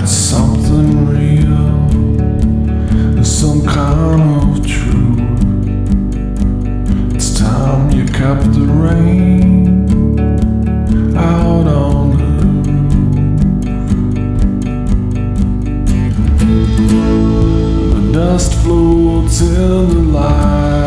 got something real, some kind of truth. It's time you kept the rain out on the roof. Dust floats in the light.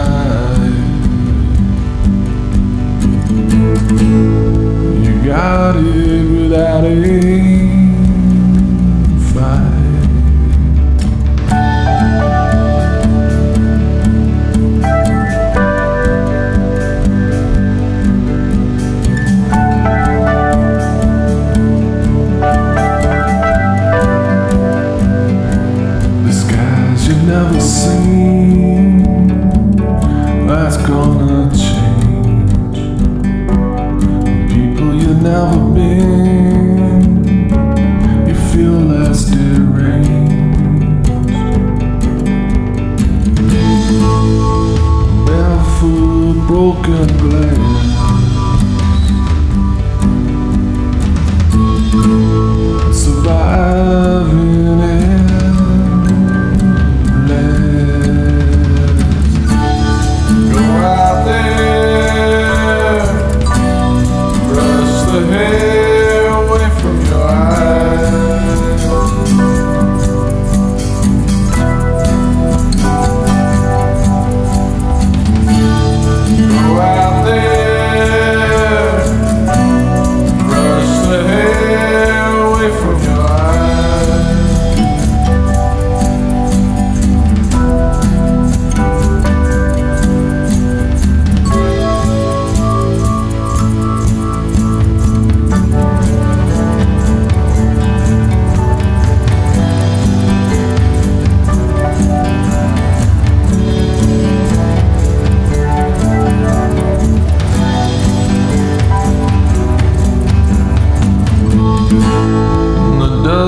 Never been, you feel less deranged. Barefoot, broken glass.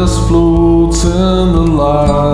just floats in the light.